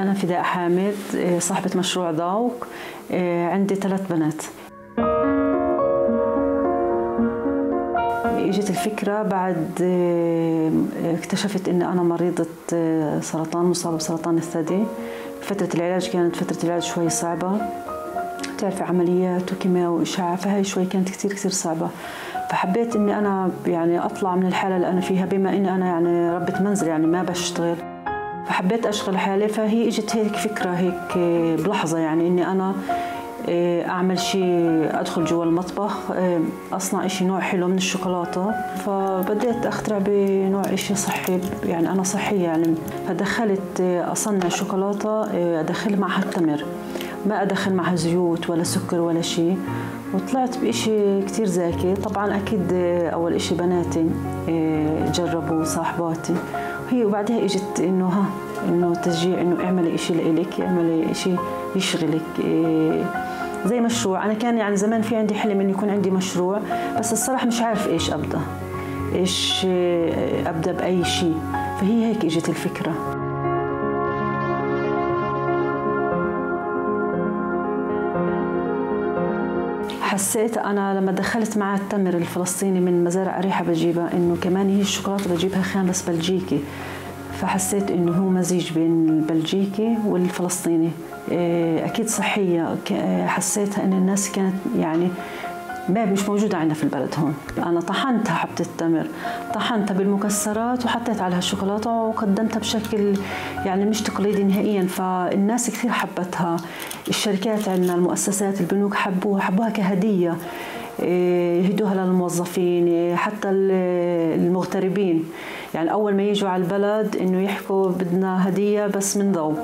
أنا فداء حامد صاحبة مشروع ذوق عندي ثلاث بنات. إجت الفكرة بعد اكتشفت إن أنا مريضة سرطان مصابة بسرطان الثدي. فترة العلاج كانت فترة العلاج شوي صعبة. تعرفي عمليات وكيماء وإشعاع فهي شوي كانت كثير كثير صعبة. فحبيت إني أنا يعني أطلع من الحالة اللي أنا فيها بما إني أنا يعني ربة منزل يعني ما بشتغل. فحبيت أشغل حالي فهي إجت هيك فكرة هيك بلحظة يعني إني أنا إيه، أعمل شيء أدخل جوا المطبخ إيه، أصنع شيء نوع حلو من الشوكولاتة. فبديت أخترع بنوع شيء صحي يعني أنا صحية يعني. فدخلت أصنع شوكولاتة أدخل معها التمر. ما أدخل معها زيوت ولا سكر ولا شيء وطلعت بشيء كثير زاكي. طبعا أكيد أول إشي بناتي جربوا صاحباتي. هي وبعدها إجت إنه ها إنه تشجيع إنه اعملي شيء لإلك اعملي شيء يشغلك زي مشروع. أنا كان يعني زمان في عندي حلم إنه يكون عندي مشروع بس الصراحة مش عارف إيش أبدأ. إيش أبدأ بأي شيء. فهي هيك إجت الفكرة. حسيت أنا لما دخلت مع التمر الفلسطيني من مزارع أريحة بجيبها إنه كمان هي الشوكولاتة بجيبها خام بس بلجيكي. فحسيت إنه هو مزيج بين البلجيكي والفلسطيني. إيه، أكيد صحية. حسيتها إن الناس كانت يعني ما مش موجودة عندنا في البلد هون. أنا طحنتها حبة التمر طحنتها بالمكسرات وحطيت عليها الشوكولاتة وقدمتها بشكل يعني مش تقليدي نهائيا فالناس كثير حبتها. الشركات عندنا المؤسسات البنوك حبوها حبوها كهدية إيه، يهدوها للموظفين حتى المغتربين. يعني أول ما يجوا على البلد إنه يحكوا بدنا هدية بس من ذوق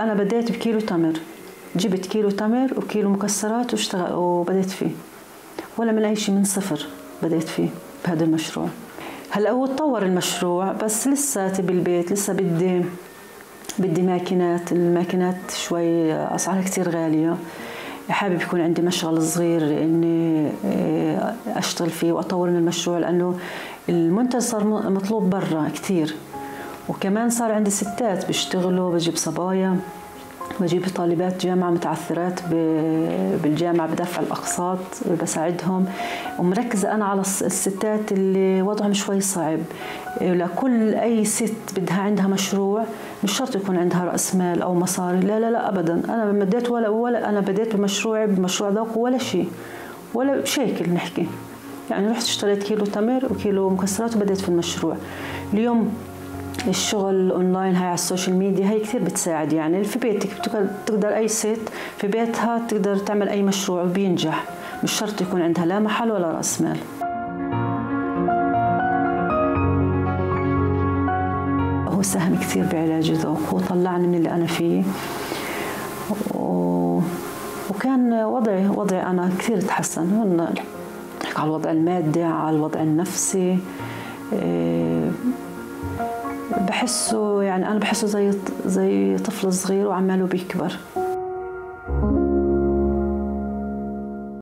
أنا بديت بكيلو تمر. جبت كيلو تمر وكيلو مكسرات واشتغل وبديت فيه. ولا من أي شيء من صفر بديت فيه بهذا المشروع. هلأ هو تطور المشروع بس لسه بالبيت لسه بدي بدي ماكينات. الماكينات شوي أسعارها كثير غالية. حابب يكون عندي مشغل صغير إني آه، أشتغل فيه وأطور من المشروع لأنه المنتج صار مطلوب برا كثير وكمان صار عندي ستات بيشتغلوا بجيب صبايا بجيب طالبات جامعة متعثرات بالجامعة بدفع الأقساط بساعدهم. ومركزة أنا على الستات اللي وضعهم شوي صعب. لكل أي ست بدها عندها مشروع مش شرط يكون عندها رأس مال أو مصاري. لا لا لا أبدا. أنا بديت ولا ولا أنا بديت بمشروعي بمشروع ذوق ولا شيء. ولا شيكل نحكي. يعني رحت اشتريت كيلو تمر وكيلو مكسرات وبديت في المشروع. اليوم الشغل اونلاين هاي على ال social media هي كثير بتساعد يعني. في بيتك بتقدر أي ست في بيتها تقدر تعمل أي مشروع وبينجح. مش شرط يكون عندها لا محل ولا رأس مال. هو ساهم كثير بعلاج الذوق هو طلعني من اللي أنا فيه. و... وكان وضعي وضعي أنا كثير تحسن. على الوضع المادي على الوضع النفسي. إيه، بحسه يعني أنا بحسه زي زي طفل صغير وعماله بيكبر.